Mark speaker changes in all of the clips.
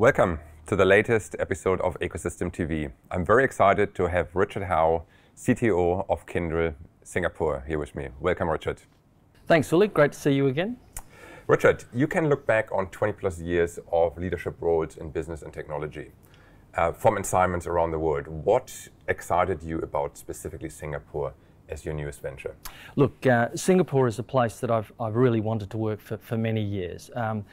Speaker 1: Welcome to the latest episode of Ecosystm TV. I'm very excited to have Richard Howe, CTO of Kyndryl Singapore, here with me. Welcome, Richard.
Speaker 2: Thanks, Uli. Great to see you again.
Speaker 1: Richard, you can look back on 20 plus years of leadership roles in business and technology uh, from assignments around the world. What excited you about specifically Singapore as your newest venture?
Speaker 2: Look, uh, Singapore is a place that I've, I've really wanted to work for, for many years. Um,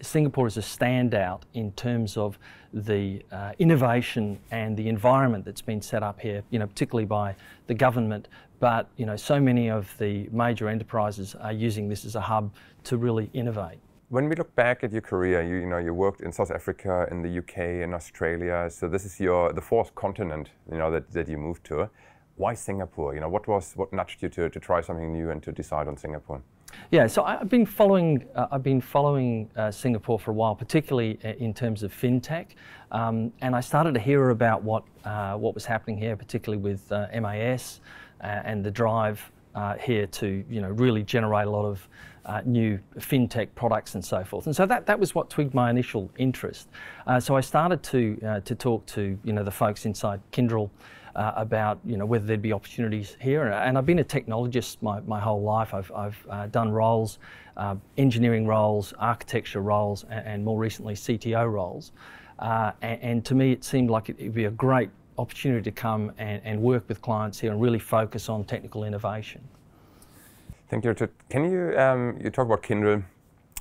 Speaker 2: Singapore is a standout in terms of the uh, innovation and the environment that's been set up here, you know, particularly by the government. But you know, so many of the major enterprises are using this as a hub to really innovate.
Speaker 1: When we look back at your career, you, you know you worked in South Africa, in the UK, in Australia. So this is your the fourth continent, you know, that, that you moved to. Why Singapore? You know, what was what nudged you to, to try something new and to decide on Singapore?
Speaker 2: Yeah, so I've been following. Uh, I've been following uh, Singapore for a while, particularly uh, in terms of fintech, um, and I started to hear about what uh, what was happening here, particularly with uh, MAS uh, and the drive here to you know really generate a lot of new fintech products and so forth. And so that that was what twigged my initial interest. so I started to to talk to you know the folks inside Kyndryl uh, about you know whether there'd be opportunities here. And I've been a technologist my, my whole life. I've, I've uh, done roles, uh, engineering roles, architecture roles, and, and more recently CTO roles. Uh, and, and, to me, it seemed like it would be a great opportunity to come and, and work with clients here and really focus on technical innovation.
Speaker 1: Thank you, Richard. Can you um, you talk about Kyndryl?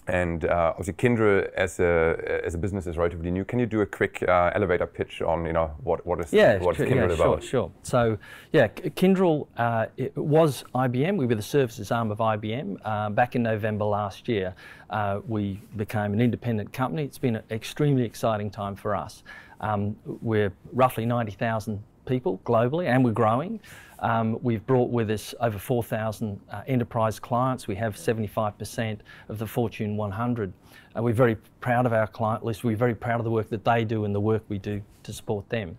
Speaker 1: And uh, obviously, Kyndryl as a as a business is relatively new. Can you do a quick uh, elevator pitch on you know what what is
Speaker 2: yeah,
Speaker 1: what's yeah,
Speaker 2: about? Sure, sure. So yeah, Kyndryl uh, was IBM. We were the services arm of IBM. Uh, back in November last year, uh, we became an independent company. It's been an extremely exciting time for us. Um, we're roughly ninety thousand people globally, and we're growing. Um, we've brought with us over 4,000 uh, enterprise clients. We have 75% of the Fortune 100. Uh, we're very proud of our client list. We're very proud of the work that they do and the work we do to support them.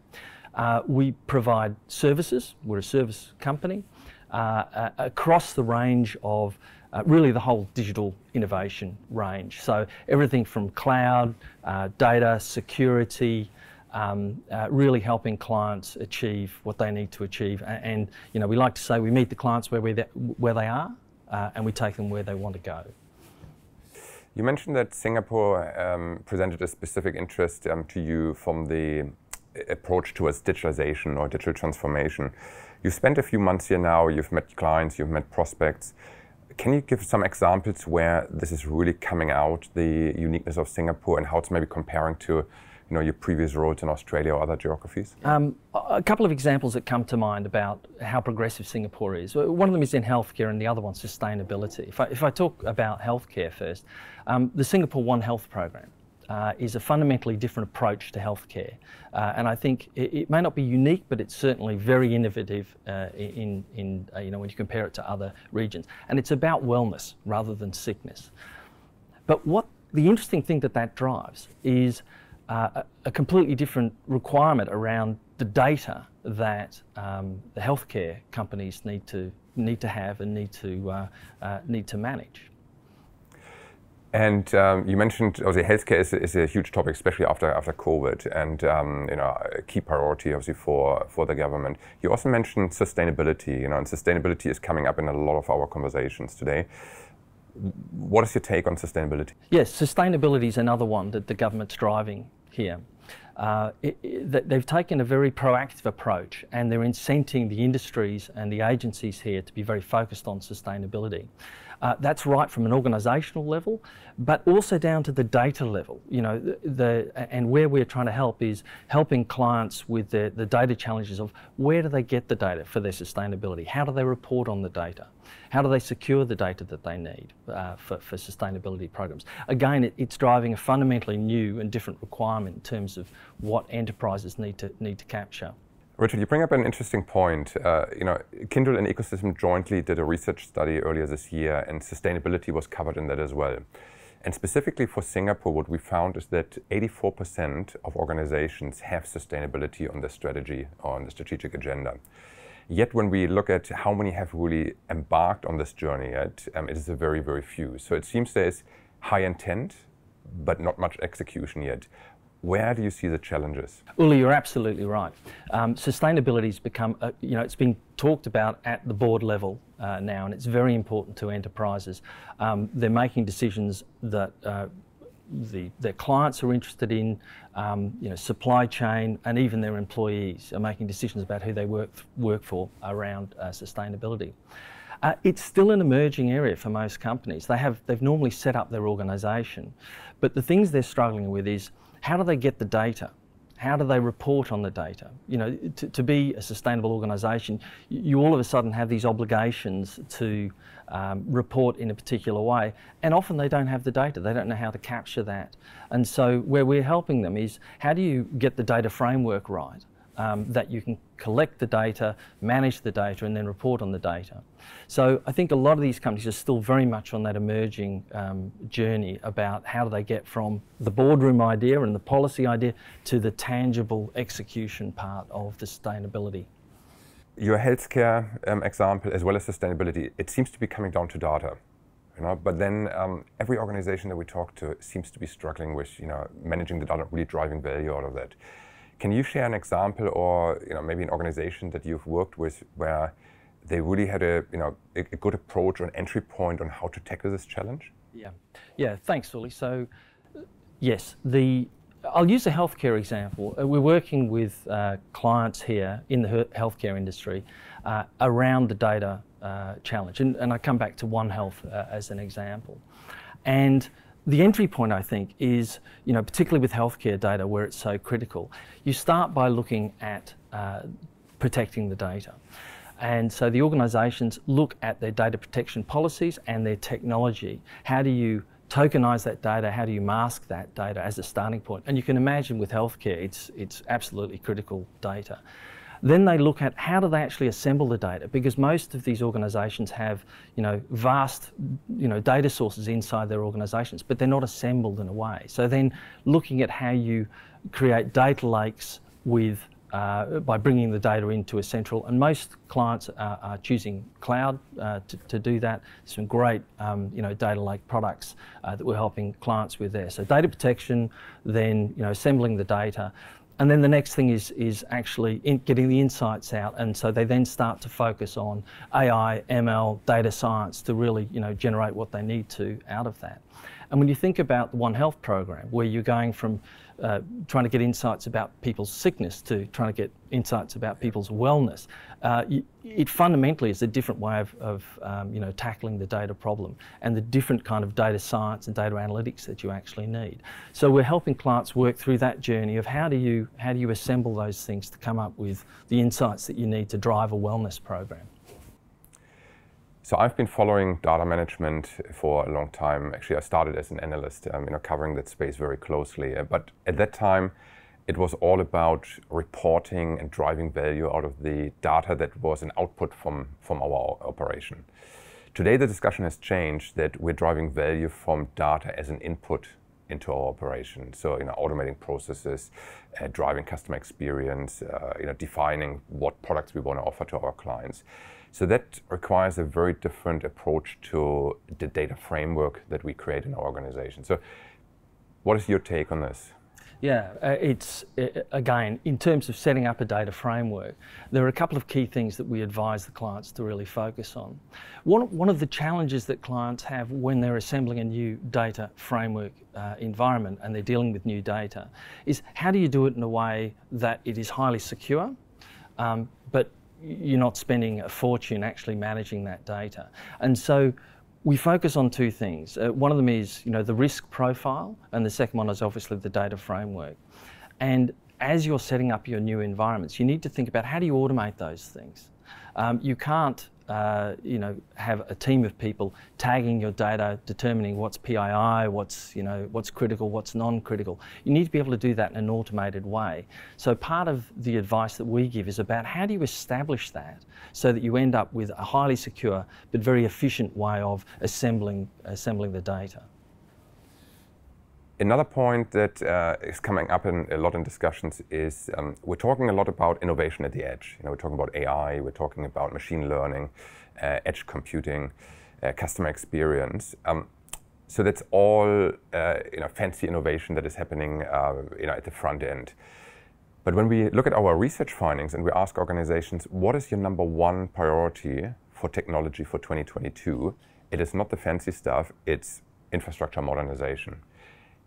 Speaker 2: Uh, we provide services. We're a service company uh, across the range of uh, really the whole digital innovation range. So everything from cloud, uh, data, security, um, uh, really helping clients achieve what they need to achieve. And, and, you know, we like to say we meet the clients where, we where they are uh, and we take them where they want to go.
Speaker 1: You mentioned that Singapore um, presented a specific interest um, to you from the approach towards digitalization or digital transformation. You've spent a few months here now, you've met clients, you've met prospects. Can you give some examples where this is really coming out, the uniqueness of Singapore, and how it's maybe comparing to you know, your previous roles in Australia or other geographies? Um,
Speaker 2: a couple of examples that come to mind about how progressive Singapore is. One of them is in healthcare and the other one's sustainability. If I, if I talk about healthcare first, um, the Singapore One Health program uh, is a fundamentally different approach to healthcare. Uh, and I think it, it, may not be unique, but it's certainly very innovative uh, in, in uh, you know, when you compare it to other regions. And it's about wellness rather than sickness. But what the interesting thing that that drives is uh, a completely different requirement around the data that um, the healthcare companies need to need to have and need to uh, uh, need to manage.
Speaker 1: And um, you mentioned obviously healthcare is, is, a huge topic, especially after after COVID, and um, you know a key priority obviously for for the government. You also mentioned sustainability, you know, and sustainability is coming up in a lot of our conversations today what is your take on sustainability?
Speaker 2: Yes, sustainability is another one that the government's driving here. Uh, it, it, they've taken a very proactive approach and they're incenting the industries and the agencies here to be very focused on sustainability. Uh, that's right from an organisational level, but also down to the data level. You know, the, the, and where we're trying to help is helping clients with the, the data challenges of where do they get the data for their sustainability? How do they report on the data? How do they secure the data that they need uh, for, for sustainability programs? Again, it, it's driving a fundamentally new and different requirement in terms of what enterprises need to need to capture.
Speaker 1: Richard, you bring up an interesting point. Uh, you know, Kyndryl and Ecosystm jointly did a research study earlier this year, and sustainability was covered in that as well. And specifically for Singapore, what we found is that 84% of organizations have sustainability on their strategy or on the strategic agenda. Yet, when we look at how many have really embarked on this journey yet, um, it is a very, very few. So it seems there is high intent, but not much execution yet. Where do you see the challenges?
Speaker 2: Uli, you're absolutely right. Um, has become, a, you know, it's been talked about at the board level uh, now, and it's very important to enterprises. Um, they're making decisions that uh, the, their clients are interested in, um, you know, supply chain, and even their employees are making decisions about who they work work for around uh, sustainability. Uh, it's still an emerging area for most companies. They have they've normally set up their organisation, but the things they're struggling with is how do they get the data? How do they report on the data? You know, to, to be a sustainable organisation, you all of a sudden have these obligations to um, report in a particular way, and often they don't have the data. They don't know how to capture that. And so, where we're helping them is how do you get the data framework right? um, that you can collect the data, manage the data, and then report on the data. So I think a lot of these companies are still very much on that emerging um, journey about how do they get from the boardroom idea and the policy idea to the tangible execution part of the sustainability.
Speaker 1: Your healthcare um, example, as well as sustainability, it seems to be coming down to data. You know, but then um, every organization that we talk to seems to be struggling with, you know, managing the data, really driving value out of that. Can you share an example or you know, maybe an organization that you've worked with where they really had a, you know, a, a good approach or an entry point on how to tackle this challenge?
Speaker 2: Yeah, yeah. Thanks, Uli. So, yes, the I'll use a healthcare example. Uh, we're working with uh, clients here in the healthcare industry uh, around the data uh, challenge, and, and, I come back to One Health uh, as an example, and the entry point, I think, is, you know, particularly with healthcare data where it's so critical, you start by looking at uh, protecting the data. And so the organisations look at their data protection policies and their technology. How do you tokenize that data? How do you mask that data as a starting point? And you can imagine with healthcare, it's, it's absolutely critical data. Then they look at how do they actually assemble the data because most of these organisations have you know vast you know data sources inside their organisations, but they're not assembled in a way. So then looking at how you create data lakes with uh, by bringing the data into a central, and most clients are, are choosing cloud uh, to, to, do that. Some great, um, you know, data lake products uh, that we're helping clients with there. So data protection, then you know, assembling the data, and then the next thing is, is actually getting the insights out. And so they then start to focus on AI, ML, data science to really you know, generate what they need to out of that. And when you think about the One Health program, where you're going from uh, trying to get insights about people's sickness to trying to get insights about people's wellness, uh, it fundamentally is a different way of, of um, you know, tackling the data problem and the different kind of data science and data analytics that you actually need. So we're helping clients work through that journey of how do you, how do you assemble those things to come up with the insights that you need to drive a wellness program.
Speaker 1: So I've been following data management for a long time. Actually, I started as an analyst, um, you know, covering that space very closely. Uh, but at that time, it was all about reporting and driving value out of the data that was an output from, from our operation. Today, the discussion has changed that we're driving value from data as an input into our operation. So, you know, automating processes, uh, driving customer experience, uh, you know, defining what products we want to offer to our clients. So that requires a very different approach to the data framework that we create in our organization. So, what is your take on this?
Speaker 2: Yeah, uh, it's uh, again in terms of setting up a data framework. There are a couple of key things that we advise the clients to really focus on. One, one of the challenges that clients have when they're assembling a new data framework uh, environment and they're dealing with new data is how do you do it in a way that it is highly secure, um, but you're not spending a fortune actually managing that data. And so we focus on two things. Uh, one of them is, you know, the risk profile, and the second one is obviously the data framework. And as you're setting up your new environments, you need to think about how do you automate those things. Um, you can't uh, you know, have a team of people tagging your data, determining what's PII, what's, you know, what's critical, what's non-critical. You need to be able to do that in an automated way. So part of the advice that we give is about how do you establish that so that you end up with a highly secure but very efficient way of assembling, assembling the data.
Speaker 1: Another point that uh, is coming up in a lot in discussions is um, we're talking a lot about innovation at the edge. You know, we're talking about AI, we're talking about machine learning, uh, edge computing, uh, customer experience. Um, So that's all uh, you know, fancy innovation that is happening uh, you know, at the front end. But when we look at our research findings and we ask organizations, what is your number one priority for technology for 2022? It is not the fancy stuff, it's infrastructure modernization.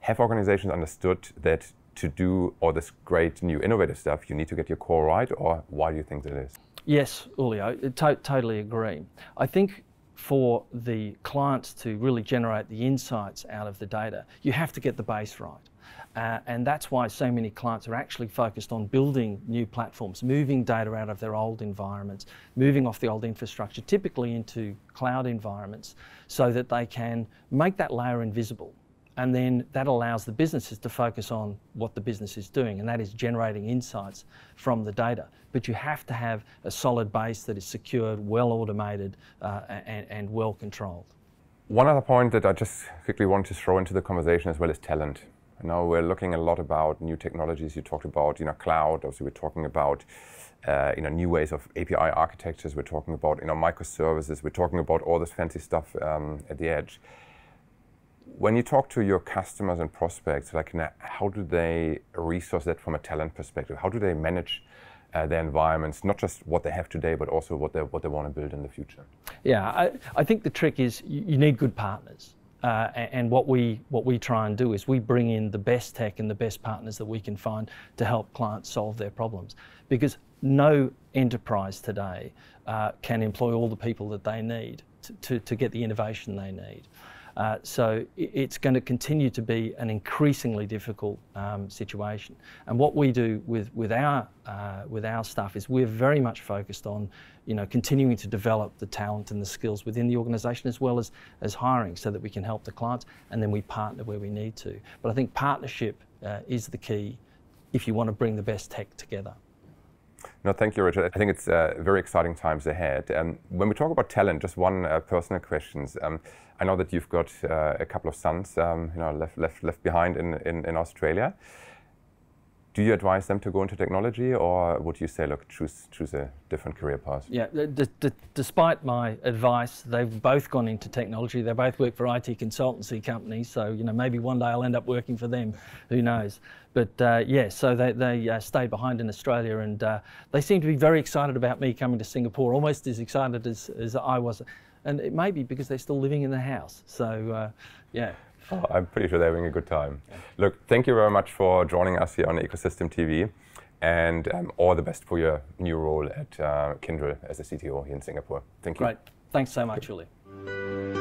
Speaker 1: Have organizations understood that to do all this great new innovative stuff, you need to get your core right, or why do you think that is?
Speaker 2: Yes, Julio, to- totally agree. I think for the clients to really generate the insights out of the data, you have to get the base right. Uh, and that's why so many clients are actually focused on building new platforms, moving data out of their old environments, moving off the old infrastructure, typically into cloud environments, so that they can make that layer invisible. And then that allows the businesses to focus on what the business is doing, and that is generating insights from the data. But you have to have a solid base that is secured, well automated, uh, and, and well controlled.
Speaker 1: One other point that I just quickly want to throw into the conversation as well is talent. Now we're looking a lot about new technologies. You talked about, you know, cloud. Also, we're talking about, uh, you know, new ways of API architectures. We're talking about, you know, microservices. We're talking about all this fancy stuff um, at the edge. When you talk to your customers and prospects, like, how do they resource that from a talent perspective? How do they manage uh, their environments, not just what they have today, but also what they what they want to build in the future?
Speaker 2: Yeah, I, I think the trick is you, you need good partners. Uh, and what we what we try and do is we bring in the best tech and the best partners that we can find to help clients solve their problems, because no enterprise today uh, can employ all the people that they need to, to, to get the innovation they need. Uh, so it's going to continue to be an increasingly difficult um, situation. And what we do with, with, our, uh, with our staff is we're very much focused on you know, continuing to develop the talent and the skills within the organisation as well as, as hiring so that we can help the clients and then we partner where we need to. But I think partnership uh, is the key if you want to bring the best tech together.
Speaker 1: No, thank you, Richard. I think it's uh, very exciting times ahead. Um, when we talk about talent, just one uh, personal question. Um, I know that you've got uh, a couple of sons, um, you know, left left left behind in in, in Australia. Do you advise them to go into technology, or would you say, look, choose choose a different career path?
Speaker 2: Yeah, despite my advice, they've both gone into technology. They both work for IT consultancy companies, so you know maybe one day I'll end up working for them. Who knows? But uh, yeah, so they they uh, stayed behind in Australia, and uh, they seem to be very excited about me coming to Singapore, almost as excited as as I was. And it may be because they're still living in the house. So uh, yeah.
Speaker 1: Oh, I'm pretty sure they're having a good time. Yeah. Look, thank you very much for joining us here on Ecosystm TV, and um, all the best for your new role at uh, Kyndryl as a CTO here in Singapore. Thank you.
Speaker 2: Great. Thanks so much, Uli.